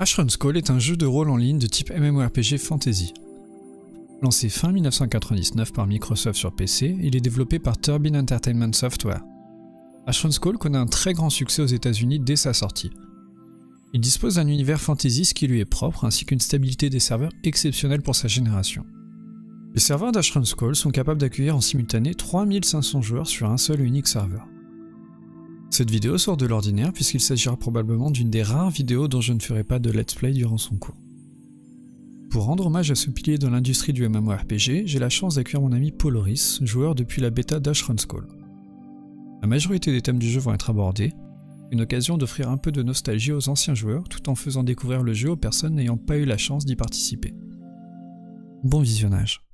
Ashron's Call est un jeu de rôle en ligne de type MMORPG Fantasy. Lancé fin 1999 par Microsoft sur PC, il est développé par Turbine Entertainment Software. Ashron's Call connaît un très grand succès aux États-Unis dès sa sortie. Il dispose d'un univers fantasy qui lui est propre ainsi qu'une stabilité des serveurs exceptionnelle pour sa génération. Les serveurs d'Ashron's Call sont capables d'accueillir en simultané 3500 joueurs sur un seul et unique serveur. Cette vidéo sort de l'ordinaire puisqu'il s'agira probablement d'une des rares vidéos dont je ne ferai pas de let's play durant son cours. Pour rendre hommage à ce pilier de l'industrie du MMORPG, j'ai la chance d'accueillir mon ami Paul Loris, joueur depuis la bêta d'Ashron's Call. La majorité des thèmes du jeu vont être abordés, une occasion d'offrir un peu de nostalgie aux anciens joueurs tout en faisant découvrir le jeu aux personnes n'ayant pas eu la chance d'y participer. Bon visionnage.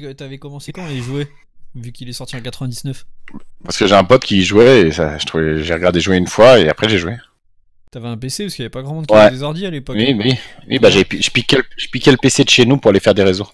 C'est t'avais commencé quand à y jouer Vu qu'il est sorti en 99. Parce que j'ai un pote qui y jouait et ça, je trouvais, j'ai regardé jouer une fois et après j'ai joué. T'avais un PC parce qu'il y avait pas grand monde qui Ouais. avait des ordi à l'époque. Oui, oui, oui, bah j'ai, je piquais, le, je piquais le PC de chez nous pour aller faire des réseaux.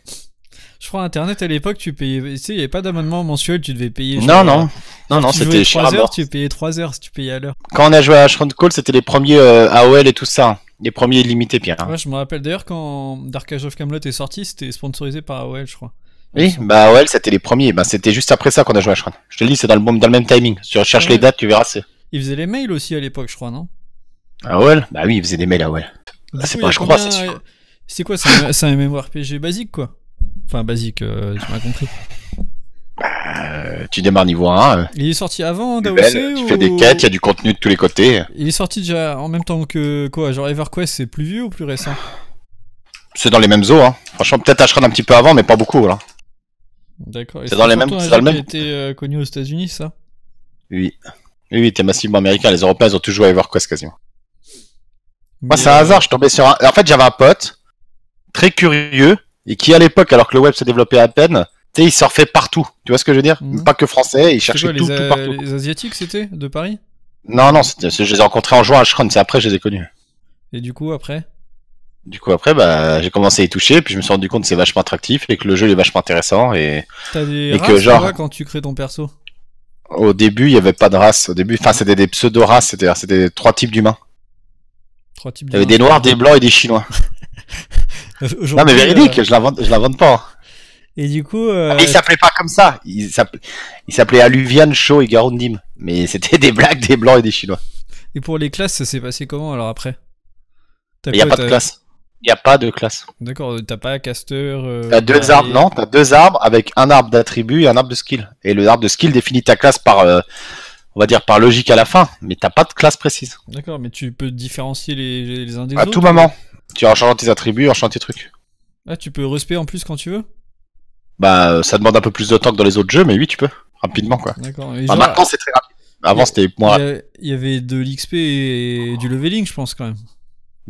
Je crois internet à l'époque tu payais. Tu sais, il y avait pas d'abonnement mensuel, tu devais payer. Non, genre, non, euh, non, non, c'était cher 3 à heures, tu payais 3 heures si tu payais à l'heure. Quand on a joué à Ashron Call, c'était les premiers euh, AOL et tout ça, les premiers illimités Pierre. Ouais, je me rappelle d'ailleurs quand Dark Age of Camelot est sorti, c'était sponsorisé par AOL, je crois. Oui, bah AOL c'était les premiers, bah c'était juste après ça qu'on a joué à Ashron. Je te le dis, c'est dans le, dans le même timing. Si tu recherches Ouais. les dates, tu verras c'est. Ils faisaient les mails aussi à l'époque, je crois, non? AOL Bah oui, ils faisaient des mails AOL. Du Ah, c'est coup, pas, je crois, combien- c'est sûr. C'est quoi C'est un, c'est un MMORPG basique, quoi? Enfin, basique, euh, tu m'as compris. Euh, tu démarres niveau 1, euh, Il est sorti avant d'AOC belle, tu ou... fais des quêtes, il y a du contenu de tous les côtés. Il est sorti déjà en même temps que quoi Genre EverQuest, c'est plus vieux ou plus récent? C'est dans les mêmes eaux, hein. Franchement, peut-être Ashron un petit peu avant, mais pas beaucoup, là. D'accord. C'est dans les mêmes- c'est dans le même- été euh, connu aux États-Unis, ça? Oui. Oui, oui, t'es massivement américain. Les Européens, ils ont tous joué à EverQuest quasiment. Moi, Mais, c'est un euh, hasard. Je tombais sur un. En fait, j'avais un pote très curieux et qui, à l'époque, alors que le web se développait à peine, tu sais, il surfait partout. Tu vois ce que je veux dire? Mhm. Pas que français, il cherchait quoi, tout, les, tout partout. les Asiatiques, c'était De Paris? Non, non, je les ai rencontrés en jouant à Ashron. C'est après, je les ai connus. Et du coup, après? Du coup, après, bah, j'ai commencé à y toucher, puis je me suis rendu compte que c'est vachement attractif et que le jeu est vachement intéressant. Et T'as des Et races que, genre- quand tu crées ton perso au début, il y avait pas de race. Au début, enfin, c'était des pseudo-races, c'est-à-dire c'était trois types d'humains. Trois types Il y avait d'humains. des noirs, des blancs et des chinois. Non, mais véridique, euh, je l'invente, je l'invente pas. hein. Et du coup, euh, Mais il s'appelait pas comme ça. Il s'appelait, il s'appelait Alluvian, Shaw et Garundim. Mais c'était des blagues, des blancs et des chinois. et pour les classes, ça s'est passé comment alors après? Il y a pas de classe. Il y a pas de classe. D'accord, t'as pas caster. Euh, T'as deux arbres, non? T'as deux arbres avec un arbre d'attribut et un arbre de skill. Et le arbre de skill définit ta classe par, euh, on va dire par logique à la fin. Mais t'as pas de classe précise. D'accord, mais tu peux différencier les, les uns des À autres tout moment. Tu vas en changeant tes attributs, en changeant tes trucs. Ah, tu peux respect en plus quand tu veux? Bah, ça demande un peu plus de temps que dans les autres jeux, mais oui, tu peux. Rapidement, quoi. D'accord. Genre, maintenant, c'est très rapide. Avant, il- c'était il moins y, a- il y avait de l'XP et du leveling, je pense quand même.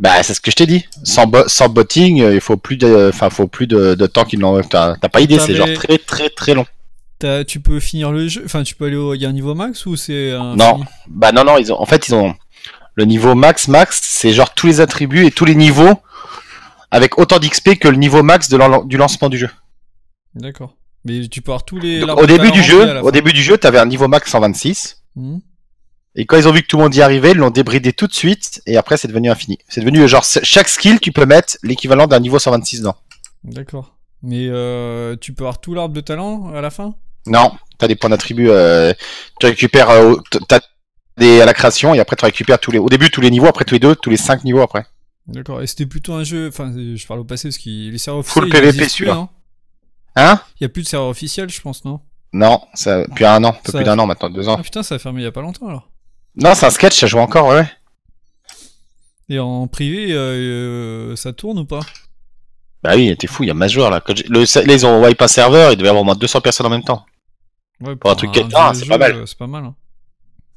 Bah, c'est ce que je t'ai dit. Sans, bo- sans botting, euh, il faut plus de, enfin, faut plus de, de temps qu'ils n'ont. T'as pas idée, c'est genre très, très, très long. Tu peux finir le jeu, enfin tu peux aller au, il y a un niveau max ou c'est un Non. Bah, non, non, ils ont, en fait, ils ont le niveau max, max, c'est genre tous les attributs et tous les niveaux avec autant d'XP que le niveau max de du lancement du jeu. D'accord. Mais tu peux avoir tous les. Donc, au début du jeu, au début du jeu, t'avais un niveau max 126. Mhm. Et quand ils ont vu que tout le monde y arrivait, ils l'ont débridé tout de suite. Et après, c'est devenu infini. C'est devenu genre chaque skill, tu peux mettre l'équivalent d'un niveau 126 dedans. D'accord. Mais euh, tu peux avoir tout l'arbre de talent à la fin? Non, t'as des points d'attribut. euh, tu récupères euh, t'as des à la création et après tu récupères tous les. Au début tous les niveaux, après tous les deux, tous les cinq niveaux après. D'accord. Et c'était plutôt un jeu. Enfin, je parle au passé parce que les serveurs Full officiels. ils PVP, celui-là. non Hein Il y a plus de serveurs officiels, je pense, non? Non, ça, depuis un an, un peu Ça- plus d'un an maintenant, deux ans. Ah putain, ça a fermé il y a pas longtemps alors. Non, c'est un sketch, ça joue encore, ouais. Et en privé, euh, euh, ça tourne ou pas? Bah oui, t'es fou, il y a masse joueurs là. Quand j'ai- le, là, ils ont wipe un serveur, il devait y avoir au moins 200 personnes en même temps. Ouais, Pour un truc qui est- ah, c'est pas mal. euh, C'est pas mal. hein.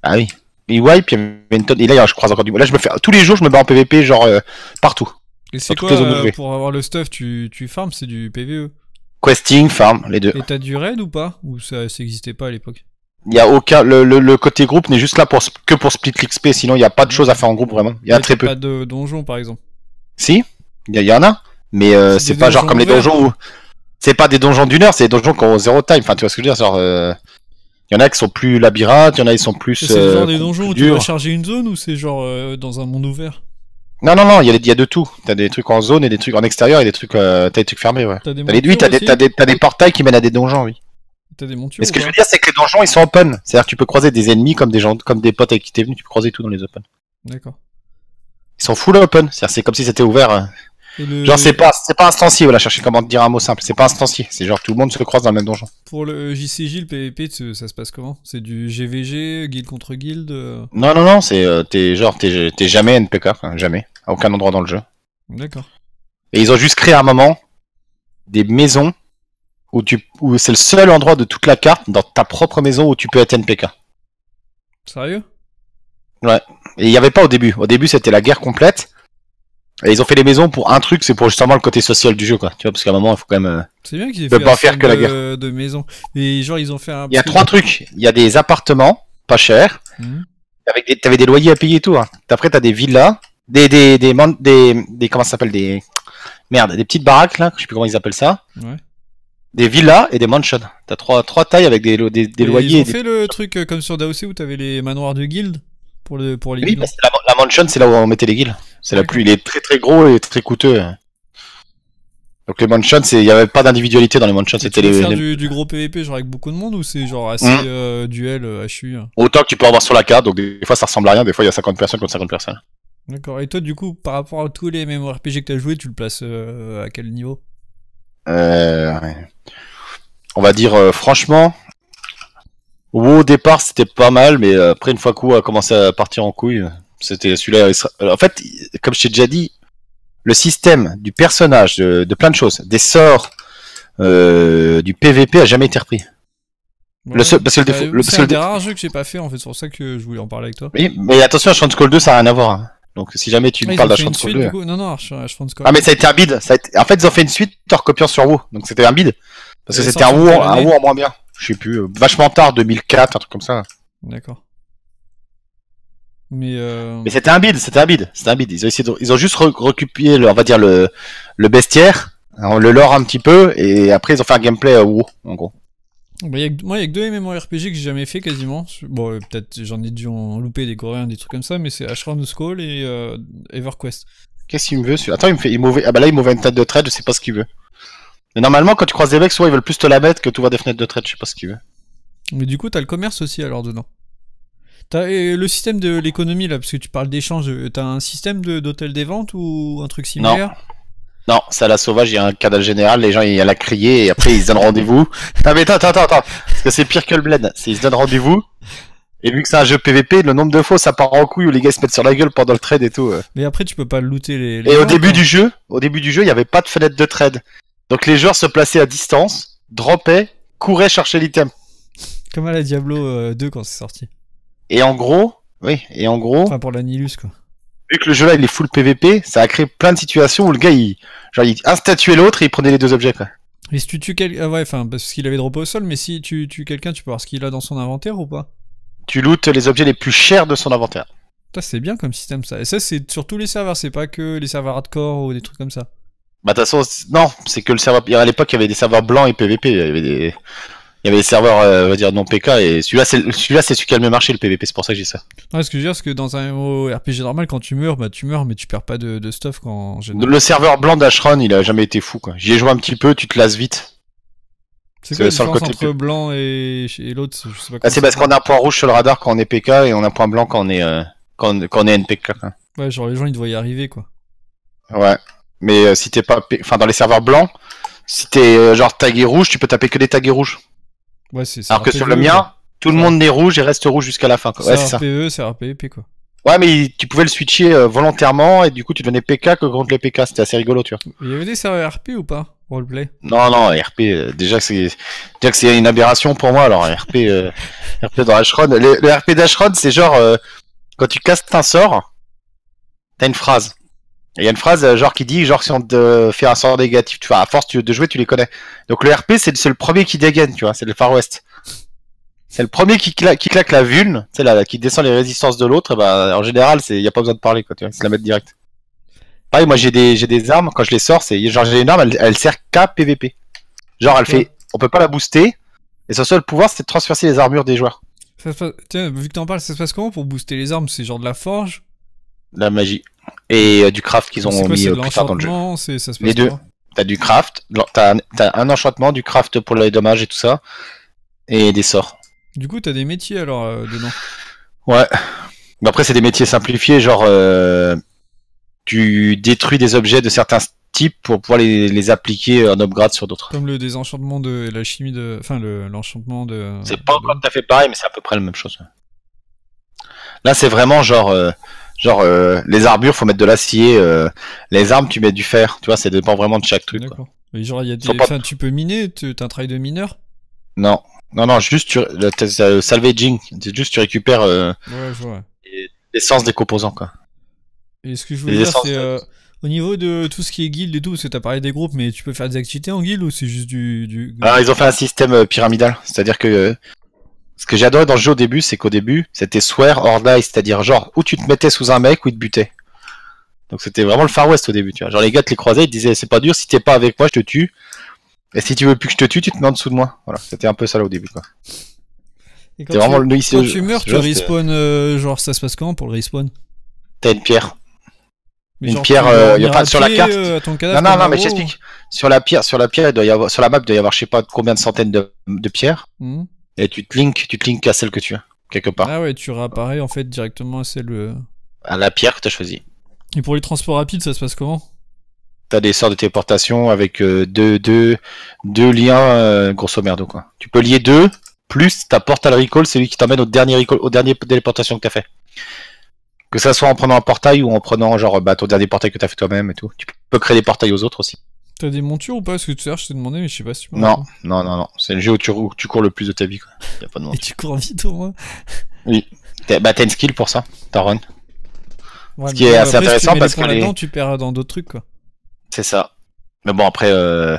Ah oui. Ils wipe, il y avait une tonne. Et là, je croise encore du. Là, je me fais. Tous les jours, je me bats en PVP, genre euh, partout. Et c'est quoi euh, pour avoir le stuff Tu, tu farmes, c'est du PVE. Questing, farm, les deux. Et t'as du raid ou pas? Ou ça, ça existait pas à l'époque? Il y a aucun. Le, le, le côté groupe n'est juste là pour, que pour split l'XP, sinon il n'y a pas de choses à faire en groupe vraiment. Il y a Ouais, très peu. Pas de donjon par exemple. Si, il y, en a. Mais euh, C'est pas genre donjons comme les donjons où. C'est pas des donjons d'une heure, c'est des donjons qui ont zéro time. Enfin, tu vois ce que je veux dire Genre. euh, Il y en a qui sont plus labyrinthes, il y en a qui sont plus. C'est euh, genre des donjons où tu dois charger une zone ou c'est genre euh, dans un monde ouvert? Non, non, non, il y, a des- il y a de tout. T'as des trucs en zone et des trucs en extérieur et des trucs. euh, T'as des trucs fermés, ouais. T'as des oui, des, des, t'as des portails qui mènent à des donjons, oui. T'as des montures Mais ce que je veux dire, c'est que les donjons, ils sont open. C'est-à-dire que tu peux croiser des ennemis comme des gens, comme des potes avec qui t'es venu, tu peux croiser tout dans les open. D'accord. Ils sont full open. C'est-à-dire c'est comme si c'était ouvert. le- Genre, c'est pas, c'est pas instancié, voilà, chercher comment te dire un mot simple. C'est pas instancié. C'est genre tout le monde se croise dans le même donjon. Pour le JCJ, le PVP, ça se passe comment? C'est du GVG, guild contre guild euh, Non, non, non, c'est, euh, t'es, genre, t'es, t'es jamais NPK, enfin, jamais. À aucun endroit dans le jeu. D'accord. Et ils ont juste créé à un moment des maisons où tu, où c'est le seul endroit de toute la carte, dans ta propre maison, où tu peux être NPK. Sérieux? Et il n'y avait pas au début. Au début, c'était la guerre complète. Et ils ont fait les maisons pour un truc, c'est pour justement le côté social du jeu, quoi. Tu vois, parce qu'à un moment, il faut quand même. euh, C'est bien qu'ils aient fait pas un faire que la de, de maison. Et genre, ils ont fait un. Il y a trois trucs. Il y a des appartements, pas chers, Mhm. avec des, t'avais des loyers à payer et tout. Hein. Après, t'as des villas, des, des, des, des, des, comment ça s'appelle, des, merde, des petites baraques là, je sais plus comment ils appellent ça, Ouais. Des villas et des mansions. T'as trois, trois tailles avec des, des, loyers. Ils ont des- fait le truc euh, comme sur DAOC où t'avais les manoirs de guild pour, le, pour les Oui, guilds. parce que la, la mansion, c'est là où on mettait les guilds. C'est la plus, il est très très gros et très coûteux. Donc les mansions, il y avait pas d'individualité dans les mansions, c'était les, faire les- du, du gros PVP genre avec beaucoup de monde ou c'est genre assez Mhm. euh, duel euh, HU hein autant que tu peux avoir sur la carte. Donc des fois, ça ressemble à rien. Des fois, il y a 50 personnes contre 50 personnes. D'accord. Et toi, du coup, par rapport à tous les MMORPG que t'as joué, tu le places euh, à quel niveau? Euh, ouais. On va dire euh, franchement, WoW au départ c'était pas mal, mais euh, après une fois que WoW a commencé à partir en couille, euh, c'était celui-là. euh, En fait, comme je t'ai déjà dit, le système du personnage, de, de plein de choses, des sorts, euh, du PVP a jamais été repris. Le seul- parce que le Bah, défaut- le- c'est un le des rares jeux que j'ai pas fait en fait, c'est pour ça que je voulais en parler avec toi. Oui, mais attention, Ashran's Call 2 ça n'a rien à voir. hein. Donc si jamais tu Ah, me ils parles d'Ashran's Call suite 2. du coup Non, non, Ashfront Score. Ah mais ça a été un bid. Ça a été- En fait ils ont fait une suite en recopiant sur WoW. Donc c'était un bid. Parce que c'était un WoW, un WoW en moins bien. Je sais plus. euh, Vachement tard, 2004, un truc comme ça. D'accord. Mais, euh... Mais c'était un bid, c'était un bid, c'était un bid. Ils ont essayé de- ils ont juste re- récupéré, le, on va dire le, le bestiaire, hein, le lore un petit peu, et après ils ont fait un gameplay euh, WoW, en gros. bah, y a que- moi, il y a que deux MMORPG que j'ai jamais fait quasiment. Bon, euh, peut-être j'en ai dû en louper des coréens, des trucs comme ça, mais c'est Ashfront Skull et euh, EverQuest. Qu'est-ce qu'il me veut celui Attends, il me fait, il ah bah là il m'ouvre une tête de trade, je sais pas ce qu'il veut. Mais normalement quand tu croises des mecs, soit ils veulent plus te la mettre que tu vois des fenêtres de trade, je sais pas ce qu'il veut. Mais du coup, t'as le commerce aussi alors dedans. T'as et le système de l'économie là, parce que tu parles d'échange, euh, t'as un système de- d'hôtel des ventes ou un truc similaire? Non, c'est à la sauvage, il y a un cadre général, les gens ils la crier et après ils se donnent rendez-vous. Non mais attends, attends, attends, parce que c'est pire que le bled. C'est ils se donnent rendez-vous. Et vu que c'est un jeu PVP, le nombre de fois ça part en couille où les gars se mettent sur la gueule pendant le trade et tout. euh. Mais après, tu peux pas looter les. les Et au début du jeu, au début du jeu, il n'y avait pas de fenêtre de trade. Donc les joueurs se plaçaient à distance, droppaient, couraient chercher l'item. Comme à la Diablo euh, 2 quand c'est sorti. Et en gros, oui, et en gros, Enfin, pour la Nilus quoi. vu que le jeu là il est full PVP, ça a créé plein de situations où le gars il, genre, il instatuait l'autre et il prenait les deux objets quoi. Et si tu tues quelqu'un. Ah ouais, enfin, parce qu'il avait droppé au sol, mais si tu tues quelqu'un, tu peux voir ce qu'il a dans son inventaire ou pas? Tu lootes les objets les plus chers de son inventaire. C'est bien comme système ça. Et ça, c'est sur tous les serveurs, c'est pas que les serveurs hardcore ou des trucs comme ça. Bah de toute façon, non, c'est que le serveur. À l'époque, il y avait des serveurs blancs et PVP. Il y avait des, il y avait des serveurs, euh, on va dire non PK. Et celui-là, c'est celui-là, c'est celui qui a le mieux marché le PVP. C'est pour ça que j'ai ça. Non, ce que je veux dire, c'est que dans un RPG normal, quand tu meurs, bah tu meurs, mais tu perds pas de, de stuff quand. Le serveur blanc d'Ashron, il a jamais été fou quoi. J'y ai joué un petit peu, tu te lasses vite. C'est quoi la différence côté entre blanc et, et l'autre Ah, c'est parce qu'on a un point rouge sur le radar quand on est PK et on a un point blanc quand on est euh, quand, quand on est NPK. quoi. Ouais, genre les gens ils te voient y arriver quoi. Ouais. Mais euh, si t'es pas. pa- Enfin, dans les serveurs blancs, si t'es euh, genre tagué rouge, tu peux taper que des tagués rouges. Ouais, c'est c'est Alors que RPE, sur le mien, tout le monde est rouge et reste rouge jusqu'à la fin. Quoi. Ouais, c'est C'est ça. RPE, c'est RPEP quoi. Ouais, mais tu pouvais le switcher euh, volontairement et du coup, tu donnais PK que contre les PK. C'était assez rigolo, tu vois. Il y avait des serveurs RP ou pas Roleplay? Non, non, RP, euh, déjà que c'est déjà que c'est une aberration pour moi. Alors RP, euh, RP dans Ashron, le, le RP d'Ashron, c'est genre euh, quand tu castes un sort, t'as une phrase. Et Il y a une phrase euh, genre qui dit genre si on te fait un sort négatif, tu vois, à force de jouer, tu les connais. Donc le RP, c'est c'est le premier qui dégaine, tu vois, c'est le Far West. C'est le premier qui, cla- qui claque la vulne, tu sais, la- qui descend les résistances de l'autre. et bah, en général, c'est y a pas besoin de parler, quoi. Tu vois, c'est la mettre direct. Pareil, moi j'ai des j'ai des armes quand je les sors, c'est genre j'ai une arme, elle, elle sert qu'à PVP. Genre elle fait, on peut pas la booster. Et son seul pouvoir, c'est de transpercer les armures des joueurs. Ça se passe- Tiens, vu que t'en parles, ça se passe comment pour booster les armes? C'est genre de la forge? La magie. Et euh, du craft qu'ils ont quoi, mis c'est euh, plus tard dans le jeu. l'enchantement C'est ça se passe Les deux. T'as du craft, t'as un, enchantement, du craft pour les dommages et tout ça. Et des sorts. Du coup, t'as des métiers alors euh, dedans. Ouais. Mais après, c'est des métiers simplifiés, genre euh, tu détruis des objets de certains types pour pouvoir les, les appliquer en upgrade sur d'autres. Comme le désenchantement de la chimie de. Enfin, le- l'enchantement de. C'est pas de- encore tout à fait pareil, mais c'est à peu près la même chose. Là, c'est vraiment genre, euh, genre euh, les armures, faut mettre de l'acier. euh, les armes, tu mets du fer. Tu vois, ça dépend vraiment de chaque truc. quoi. D'accord. Et genre, y a des. Pas- Enfin, tu peux miner, t'as un travail de mineur? Non, non, non, juste tu, le, euh, salvaging, c'est juste tu récupères euh, Ouais, l'essence des composants quoi. Et ce que je voulais Les dire, c'est. de- au niveau de tout ce qui est guild et tout, parce que t'as parlé des groupes, mais tu peux faire des activités en guild ou c'est juste du. du... Alors ils ont fait un système pyramidal, c'est-à-dire que euh, ce que adoré dans le jeu au début, c'est qu'au début c'était swear or die, c'est-à-dire genre où tu te mettais sous un mec ou ils te butaient. Donc c'était vraiment le Far West au début, tu vois. Genre les gars te les croisaient, ils te disaient c'est pas dur, si t'es pas avec moi je te tue. Et si tu veux plus que je te tue, tu te mets en dessous de moi. Voilà, c'était un peu ça là au début quoi. Et quand tu, vraiment le quand tu meurs, tu respawn. euh, genre, ça se passe comment pour le respawn? T'as une pierre. Mais Une genre, pierre, euh, y a pas- sur la carte. euh, Non, non, non, mais là-haut j'explique. Sur la pierre, sur la pierre, il doit y avoir, sur la map, il doit y avoir, je sais pas combien de centaines de, de pierres. Mhm. Et tu te links, tu te links à celle que tu as, quelque part. Ah ouais, tu réapparais en fait directement à celle. euh. À la pierre que tu as choisie. Et pour les transports rapides, ça se passe comment? T'as des sorts de téléportation avec euh, deux, deux, deux liens, euh, grosso merdo, quoi. Tu peux lier deux, plus ta portal recall, c'est lui qui t'emmène au dernier recall, au dernier téléportation que t'as fait. Que ça soit en prenant un portail ou en prenant, genre, bah, ton dernier portail que t'as fait toi-même et tout. Tu peux créer des portails aux autres aussi. T'as des montures ou pas Parce que tout à l'heure je t'ai demandé, mais je sais pas si tu Non, non, non, non. C'est le jeu où tu, où tu cours le plus de ta vie, quoi. Y a pas de Et mentir. tu cours vite au moins T'as- Bah, t'as une skill pour ça, t'as run. Ouais, Ce qui mais est assez après, si tu intéressant parce que les- tu perds dans d'autres trucs quoi. C'est ça. Mais bon, après, euh,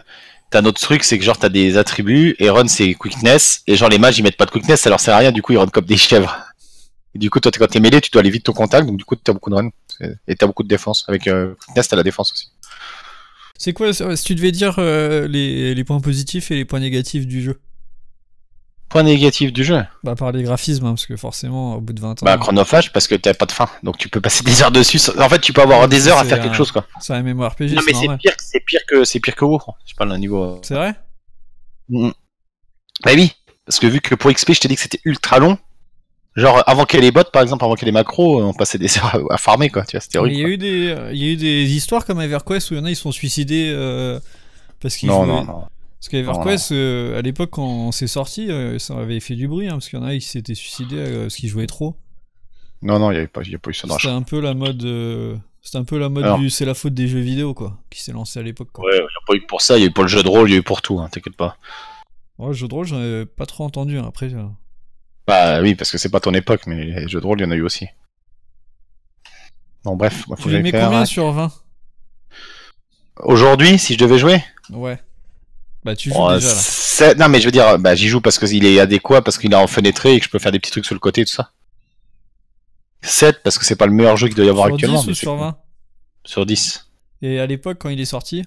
t'as un autre truc, c'est que genre t'as des attributs, et run c'est quickness, et genre les mages ils mettent pas de quickness, ça leur sert à rien, du coup ils run comme des chèvres. Et du coup, toi, quand t'es mêlé, tu dois aller vite ton contact, donc du coup t'as beaucoup de run. Et t'as beaucoup de défense. Avec euh, quickness, t'as la défense aussi. C'est quoi, si tu devais dire euh, les, les points positifs et les points négatifs du jeu Point négatif du jeu. Bah, à part les graphismes, hein, parce que forcément, au bout de 20 ans, Bah, chronophage, parce que t'as pas de fin. Donc tu peux passer des heures dessus. sans- En fait, tu peux avoir des heures à faire un- quelque chose, quoi. c'est un MMORPG, Non, mais c'est pire, c'est pire que, c'est pire que WoW. Je parle d'un niveau. euh, C'est vrai? Mm. Bah oui, parce que vu que pour XP, je t'ai dit que c'était ultra long. Genre, avant qu'il y ait les bots, par exemple, avant qu'il y ait les macros, on passait des heures à- farmer, quoi. Tu vois, c'était Il horrible. y, a quoi. eu des, euh, il y a eu des histoires comme EverQuest où il y en a ils se sont suicidés euh, parce qu'ils Non, jouaient- non, non. Parce qu'EverQuest, euh, à l'époque, quand c'est sorti, euh, ça avait fait du bruit, hein, parce qu'il y en a, ils s'étaient suicidés parce qu'ils jouaient trop. Non, non, il n'y pas, y a pas eu ça dans le C'était un peu la mode, c'était un peu la mode Alors. du c'est la faute des jeux vidéo, quoi, qui s'est lancé à l'époque, quoi. Ouais, il n'y a pas eu que pour ça, il y a eu pour le jeu de rôle, il y a eu pour tout, hein, t'inquiète pas. Ouais, jeu de rôle, j'en ai pas trop entendu, hein, après. Bah oui, parce que c'est pas ton époque, mais les jeux de rôle, il y en a eu aussi. Bon, bref, moi, faut Tu les mets faire. combien sur 20 Aujourd'hui, si je devais jouer? Ouais. Bah, tu joues Bon, déjà, là. sept- Non, mais je veux dire, bah, j'y joue parce qu'il est adéquat, parce qu'il est en fenêtré et que je peux faire des petits trucs sur le côté et tout ça. 7 parce que c'est pas le meilleur jeu qu'il doit y avoir Sur actuellement. 10 mais ou sur cool. 20 Sur 10. Et à l'époque, quand il est sorti?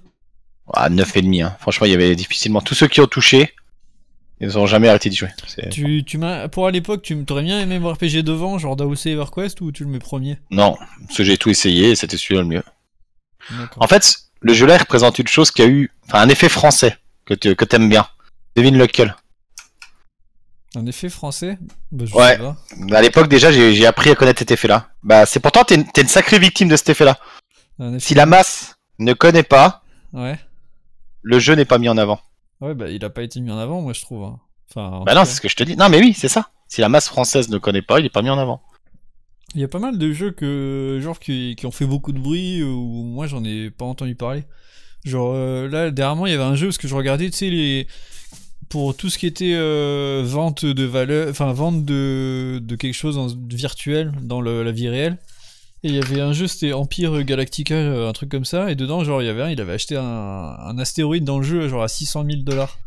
Ah, 9,5. Hein. Franchement, il y avait difficilement. Tous ceux qui ont touché, ils n'ont jamais arrêté d'y jouer. Tu, tu m'as, Pour à l'époque, tu t'aurais bien aimé voir RPG devant, genre DAOC EverQuest, ou tu le mets premier? Non, parce que j'ai tout essayé et c'était celui-là le mieux. En fait, le jeu-là il représente une chose qui a eu. Enfin, un effet français que tu que t'aimes bien. Devine lequel. Un effet français? Bah, je Ouais. sais pas. À l'époque, déjà, j'ai appris à connaître cet effet-là. Bah, c'est pourtant, t'es une, t'es une sacrée victime de cet effet-là. Si la masse ne connaît pas, Ouais. le jeu n'est pas mis en avant. Ouais, bah il a pas été mis en avant, moi je trouve. hein. Enfin, en Bah non, c'est ce que je te dis. Non, mais oui, c'est ça. Si la masse française ne connaît pas, il est pas mis en avant. il y a pas mal de jeux que genre qui, qui ont fait beaucoup de bruit ou moi j'en ai pas entendu parler. Genre euh, là dernièrement il y avait un jeu parce que je regardais tu sais les pour tout ce qui était euh, vente de valeur, enfin vente de, de quelque chose en virtuel dans le- la vie réelle. Et il y avait un jeu, c'était Empire Galactica, euh, un truc comme ça. Et dedans, genre, il y avait un, il avait acheté un, un astéroïde dans le jeu, genre à 600 000 dollars.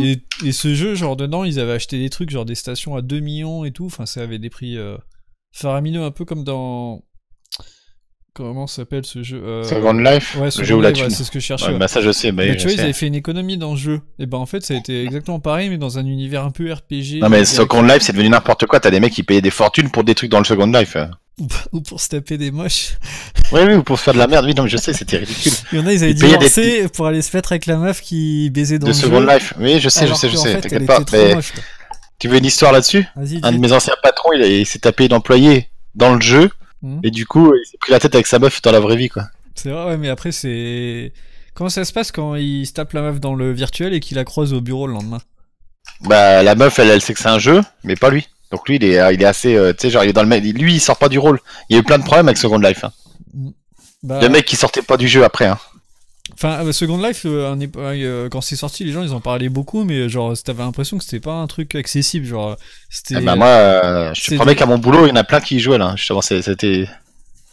Et, et ce jeu, genre, dedans, ils avaient acheté des trucs, genre des stations à 2 millions et tout. Enfin, ça avait des prix euh, faramineux, un peu comme dans. Comment ça s'appelle ce jeu euh, Second Life, Ouais, le Second jeu où la ouais, c'est ce que je cherchais. Ouais, ouais. bah ça je sais, mais Bah, je tu vois, ils avaient fait une économie dans ce jeu. Et ben en fait, ça a été exactement pareil, mais dans un univers un peu RPG. Non mais Second Life c'est devenu n'importe quoi, t'as des mecs qui payaient des fortunes pour des trucs dans le Second Life. Ou, ou pour se taper des moches. Oui oui, ou pour se faire de la merde, oui non mais je sais, c'était ridicule. Il y en a, ils avaient payaient des divorcé pour aller se mettre avec la meuf qui baisait dans De le Second jeu. Life, oui je sais, je sais, je sais, t'inquiète pas. Mais moche, tu veux une histoire là-dessus? Un de mes anciens patrons, il, il s'est tapé d'employé dans le jeu, Mhm. et du coup il s'est pris la tête avec sa meuf dans la vraie vie quoi. C'est vrai, ouais, mais après, c'est. Comment ça se passe quand il se tape la meuf dans le virtuel et qu'il la croise au bureau le lendemain? Bah la meuf elle, elle sait que c'est un jeu, mais pas lui. Donc lui il est, il est assez, euh, tu sais genre il est dans le mec, lui il sort pas du rôle. Il y a eu plein de problèmes avec Second Life. Hein. bah, Le mec qui sortait pas du jeu après. Hein. Enfin, euh, Second Life, euh, euh, quand c'est sorti, les gens ils en parlaient beaucoup, mais genre, t'avais l'impression que c'était pas un truc accessible. Genre, c'était. Bah moi, euh, je te promets qu'à mon boulot il y en a plein qui y jouaient là. Justement c'était.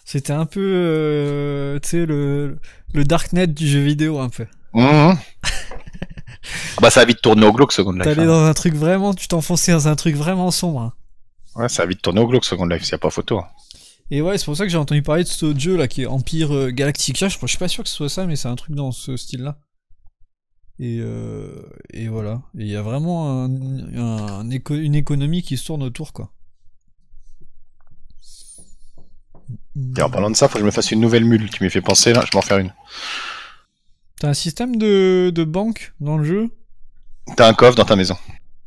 C'était un peu, euh, tu sais, le, le darknet du jeu vidéo, un peu. Mhm. Ah bah ça a vite tourné au glauque Second Life. T'allais hein. dans un truc vraiment, tu t'enfonçais dans un truc vraiment sombre. hein. Ouais, ça a vite tourné au glauque Second Life, a pas photo. hein. Et ouais, c'est pour ça que j'ai entendu parler de ce jeu là qui est Empire euh, Galactica. Je, crois- je suis pas sûr que ce soit ça, mais c'est un truc dans ce style-là. Et, euh, et voilà. Et il y a vraiment un- un éco- une économie qui se tourne autour, quoi. Et en parlant de ça, faut que je me fasse une nouvelle mule. Tu m'y fais penser là, je vais m'en faire une. T'as un système de, de banque dans le jeu T'as un coffre dans ta maison.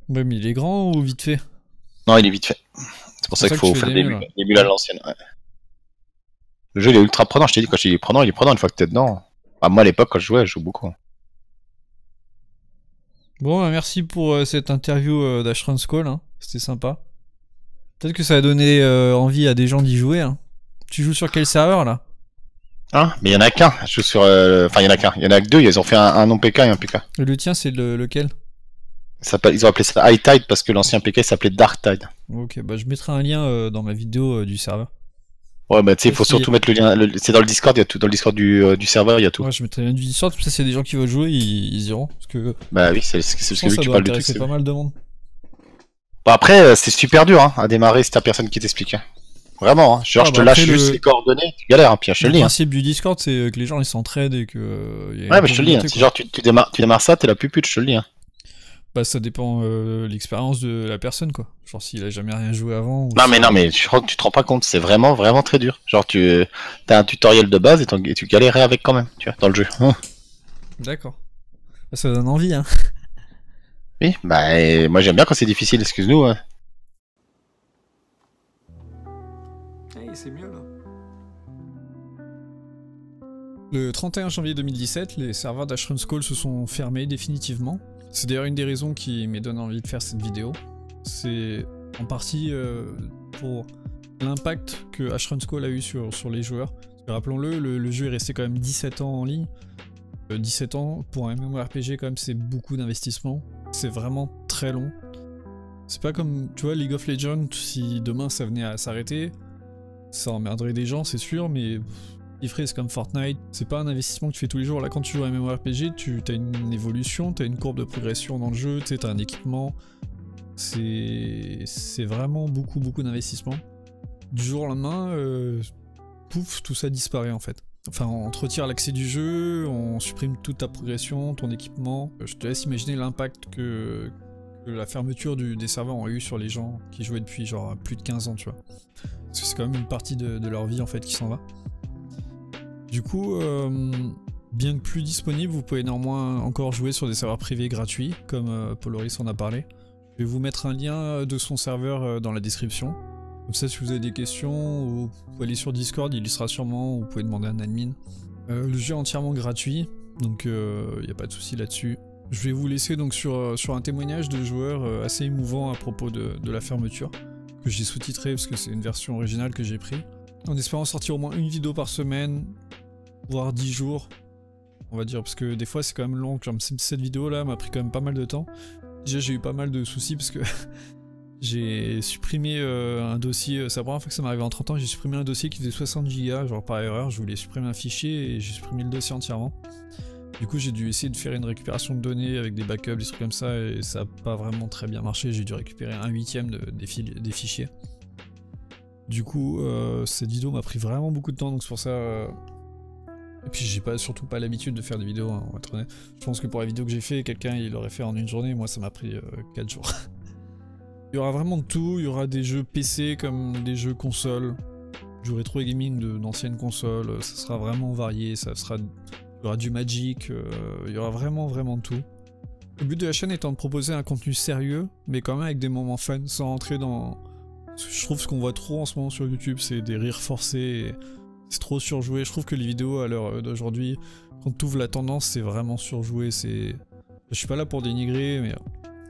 Ouais, mais il est grand ou vite fait Non, il est vite fait. C'est pour ça qu'il faut faire des mules, des mules à l'ancienne. ouais. Le jeu il est ultra prenant, je t'ai dit quand il est prenant, il est prenant une fois que t'es dedans. Ah, moi à l'époque quand je jouais, je joue beaucoup. Bon, bah, merci pour euh, cette interview euh, Skull. Hein. C'était sympa. Peut-être que ça a donné euh, envie à des gens d'y jouer. Hein. Tu joues sur quel serveur là? Hein Mais il y en a qu'un. Je sur. euh, Enfin, il y en a qu'un. Il y en a que deux. Ils ont fait un, un non PK et un PK. Et Le tien, c'est le- lequel? Ça s'appelle- Ils ont appelé ça High Tide parce que l'ancien PK s'appelait Dark Tide. Ok, bah je mettrai un lien euh, dans ma vidéo euh, du serveur. Ouais, bah tu sais, il faut Parce qu'il- surtout mettre le lien. le- C'est dans le Discord, il y a tout. Dans le Discord du, euh, du serveur, il y a tout. Ouais, je mettrai le lien du Discord, comme ça, s'il y a des gens qui veulent jouer, ils, ils iront. Parce que Bah oui, c'est c'est- je c'est pense celui que ça que tu doit parles du truc. intéresser c'est- pas mal de monde. Bon, après, euh, c'est super dur hein, à démarrer si t'as personne qui t'explique. hein. Vraiment, hein. genre Ah, je te bah, lâche après, juste le- les coordonnées, tu galères, hein, puis je te Le le dis. hein. principe du Discord, c'est euh, que les gens ils s'entraident et que. euh, y a une Ouais, mais je te le dis, hein. si genre tu, tu, démarres, tu démarres ça, t'es la pupute, je te le dis. Hein. Bah, ça dépend euh, de l'expérience de la personne, quoi. Genre s'il a jamais rien joué avant. ou Non, mais non, mais tu, tu te rends pas compte, c'est vraiment, vraiment très dur. Genre, tu as un tutoriel de base et, tu galérais avec quand même, tu vois, dans le jeu. D'accord. Bah, ça donne envie, hein. Oui, bah, moi j'aime bien quand c'est difficile, excuse-nous. hein. C'est mieux là. Le 31 janvier 2017, les serveurs d'Ashram Skull se sont fermés définitivement. C'est d'ailleurs une des raisons qui me donne envie de faire cette vidéo. C'est en partie euh, pour l'impact que Ashram Skull a eu sur, sur les joueurs. Rappelons-le, le, jeu est resté quand même 17 ans en ligne. Euh, 17 ans pour un MMORPG quand même c'est beaucoup d'investissement. C'est vraiment très long. C'est pas comme, tu vois, League of Legends, si demain ça venait à s'arrêter, ça emmerderait des gens, c'est sûr, mais pff, c'est comme Fortnite. C'est pas un investissement que tu fais tous les jours. Là, quand tu joues à MMORPG, tu as une évolution, tu as une courbe de progression dans le jeu, tu as un équipement. C'est c'est vraiment beaucoup, beaucoup d'investissement. Du jour au lendemain, euh, pouf, tout ça disparaît en fait. Enfin, on retire l'accès du jeu, on supprime toute ta progression, ton équipement. Je te laisse imaginer l'impact que, la fermeture des serveurs ont eu sur les gens qui jouaient depuis genre plus de 15 ans, tu vois. Parce que c'est quand même une partie de, leur vie en fait qui s'en va. Du coup, euh, bien que plus disponible, vous pouvez néanmoins encore jouer sur des serveurs privés gratuits, comme euh, en a parlé. Je vais vous mettre un lien de son serveur euh, dans la description. Comme ça, si vous avez des questions, vous pouvez aller sur Discord, il y sera sûrement, vous pouvez demander à un admin. Euh, le jeu est entièrement gratuit, donc il n'y a pas de souci là-dessus. Je vais vous laisser donc sur, euh, un témoignage de joueurs assez émouvant à propos de, la fermeture, que j'ai sous-titré parce que c'est une version originale que j'ai pris. En espérant sortir au moins une vidéo par semaine, voire 10 jours, on va dire, parce que des fois c'est quand même long, genre cette vidéo là m'a pris quand même pas mal de temps. Déjà j'ai eu pas mal de soucis parce que J'ai supprimé euh, un dossier, euh, c'est la première fois que ça m'arrive en 30 ans, j'ai supprimé un dossier qui faisait 60 Go, genre par erreur, je voulais supprimer un fichier et j'ai supprimé le dossier entièrement. Du coup j'ai dû essayer de faire une récupération de données avec des backups, des trucs comme ça, et ça n'a pas vraiment très bien marché, j'ai dû récupérer un huitième des, fichiers. Du coup, euh, cette vidéo m'a pris vraiment beaucoup de temps, donc c'est pour ça... Et puis j'ai pas, surtout pas l'habitude de faire des vidéos, hein, on va être honnête. Je pense que pour la vidéo que j'ai fait, quelqu'un il l'aurait fait en une journée, moi ça m'a pris 4 jours. Il y aura vraiment de tout, il y aura des jeux PC comme des jeux consoles, du rétro gaming d'anciennes consoles, ça sera vraiment varié, ça sera, il y aura du Magic, euh, il y aura vraiment vraiment tout. Le but de la chaîne étant de proposer un contenu sérieux, mais quand même avec des moments fun, sans entrer dans... Je trouve ce qu'on voit trop en ce moment sur YouTube, c'est des rires forcés, c'est trop surjoué. Je trouve que les vidéos à l'heure d'aujourd'hui, quand tu ouvres la tendance, c'est vraiment surjoué, c'est... Je suis pas là pour dénigrer, mais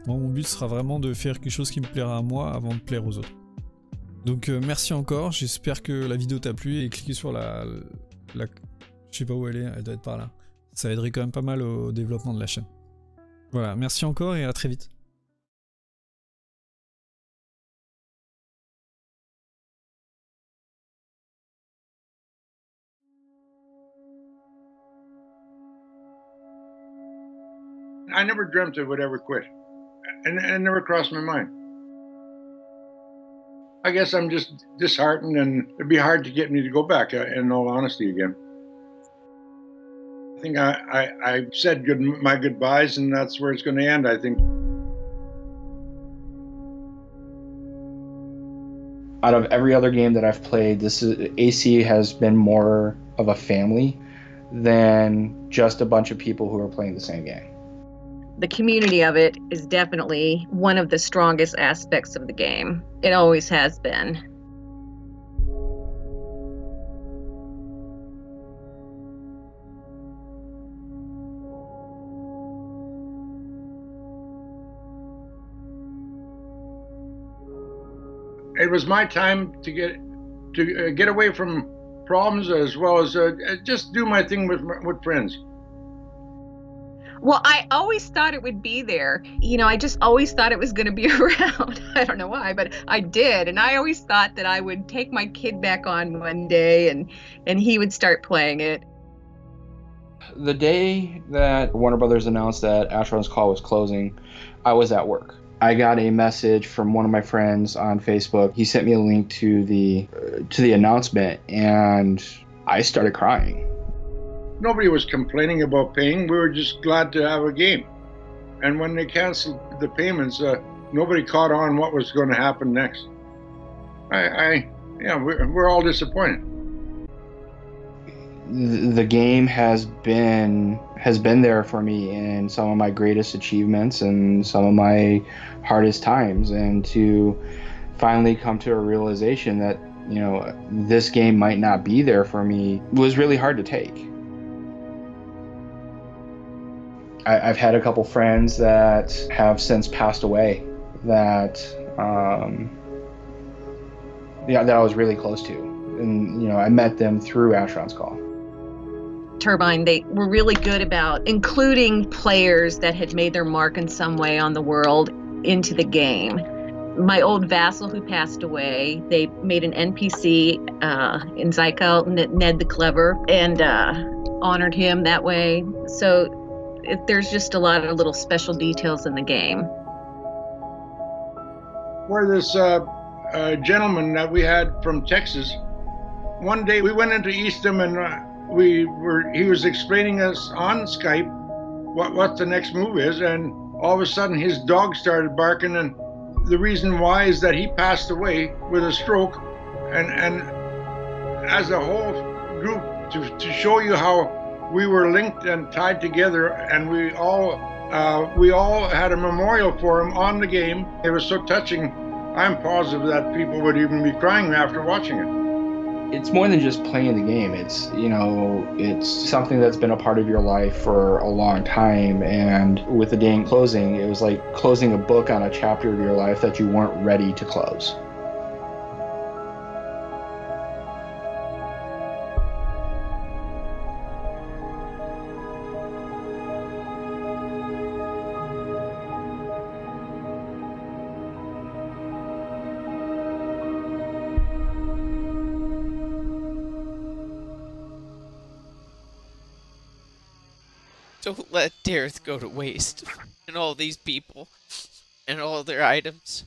mon but sera vraiment de faire quelque chose qui me plaira à moi avant de plaire aux autres. Donc euh, merci encore, j'espère que la vidéo t'a plu et cliquez sur la... Je sais pas où elle est, elle doit être par là. Ça aiderait quand même pas mal au développement de la chaîne. Voilà, merci encore et à très vite. I never dreamt I would ever quit. and, it never crossed my mind. I guess I'm just disheartened, and it'd be hard to get me to go back. Uh, in all honesty, again. I think I, I, I said good my goodbyes, and that's where it's going to end. I think. Out of every other game that I've played, this is AC has been more of a family than just a bunch of people who are playing the same game the community of it is definitely one of the strongest aspects of the game. It always has been. It was my time to get to uh, get away from problems as well as uh, just do my thing with with friends. Well, I always thought it would be there. You know, I just always thought it was going to be around. I don't know why, but I did. And I always thought that I would take my kid back on one day and and he would start playing it. The day that Warner Brothers announced that Asheron's Call was closing, I was at work. I got a message from one of my friends on Facebook. He sent me a link to the uh, to the announcement and I started crying nobody was complaining about paying. We were just glad to have a game. And when they canceled the payments, uh, nobody caught on what was going to happen next. I, I yeah, we're, we're all disappointed. The game has been has been there for me in some of my greatest achievements and some of my hardest times, and to finally come to a realization that you know this game might not be there for me was really hard to take. I, have had a couple friends that have since passed away that um, yeah that I was really close to, and you know I met them through Asheron's Call. Turbine, they were really good about including players that had made their mark in some way on the world into the game. My old vassal who passed away, they made an NPC uh, in Zykel, Ned the Clever, and uh, honored him that way. So it, there's just a lot of little special details in the game. Where this uh, uh, gentleman that we had from Texas, one day we went into Eastham and uh, we were he was explaining us on Skype what what the next move is, and all of a sudden his dog started barking, and the reason why is that he passed away with a stroke, and and as a whole group to to show you how we were linked and tied together, and we all uh, we all had a memorial for him on the game. It was so touching. I'm positive that people would even be crying after watching it. It's more than just playing the game. It's, you know, it's something that's been a part of your life for a long time. And with the day in closing, it was like closing a book on a chapter of your life that you weren't ready to close. Don't let Dareth go to waste. And all these people. And all their items.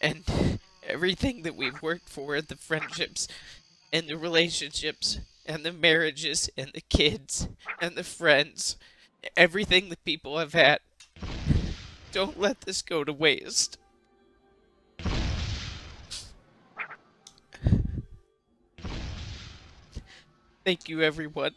And everything that we've worked for the friendships and the relationships and the marriages and the kids and the friends. Everything that people have had. Don't let this go to waste. Thank you, everyone.